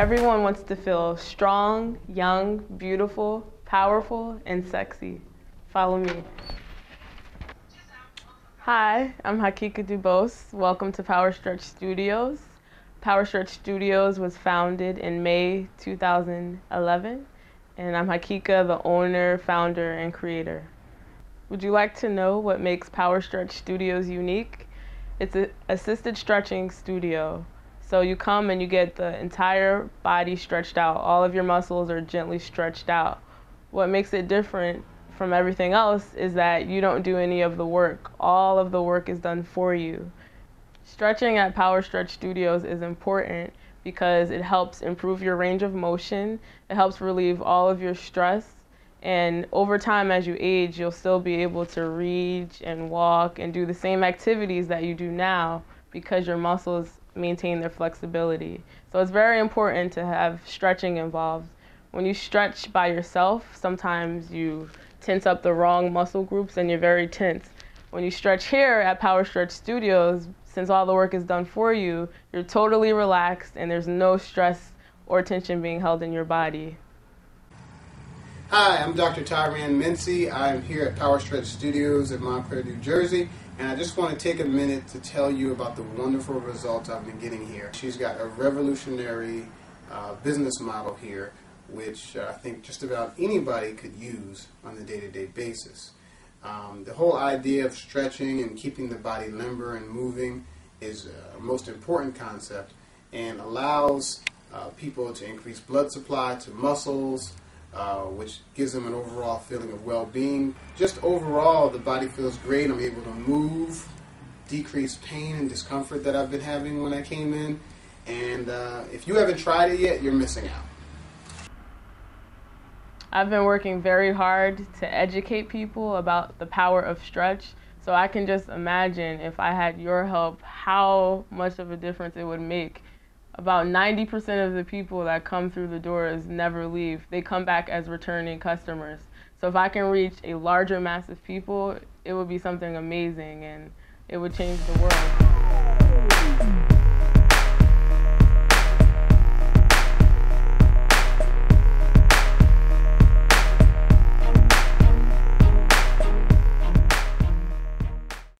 Everyone wants to feel strong, young, beautiful, powerful, and sexy. Follow me. Hi, I'm Hakika Dubose. Welcome to Power Stretch Studios. Power Stretch Studios was founded in May 2011, and I'm Hakika, the owner, founder, and creator. Would you like to know what makes Power Stretch Studios unique? It's an assisted stretching studio. So you come and you get the entire body stretched out. All of your muscles are gently stretched out. What makes it different from everything else is that you don't do any of the work. All of the work is done for you. Stretching at Power Stretch Studios is important because it helps improve your range of motion. It helps relieve all of your stress. And over time, as you age, you'll still be able to reach and walk and do the same activities that you do now because your muscles maintain their flexibility. So it's very important to have stretching involved. When you stretch by yourself, sometimes you tense up the wrong muscle groups and you're very tense. When you stretch here at Power Stretch Studios, since all the work is done for you, you're totally relaxed and there's no stress or tension being held in your body. Hi, I'm Dr. Tyran Mincy. I'm here at Power Stretch Studios in Montclair, New Jersey, and I just want to take a minute to tell you about the wonderful results I've been getting here. She's got a revolutionary uh, business model here, which uh, I think just about anybody could use on a day-to-day basis. Um, the whole idea of stretching and keeping the body limber and moving is a most important concept and allows uh, people to increase blood supply to muscles, uh, which gives them an overall feeling of well-being. Just overall, the body feels great. I'm able to move, decrease pain and discomfort that I've been having when I came in. And uh, if you haven't tried it yet, you're missing out. I've been working very hard to educate people about the power of stretch. So I can just imagine if I had your help, how much of a difference it would make about 90% of the people that come through the doors never leave. They come back as returning customers. So if I can reach a larger mass of people, it would be something amazing and it would change the world.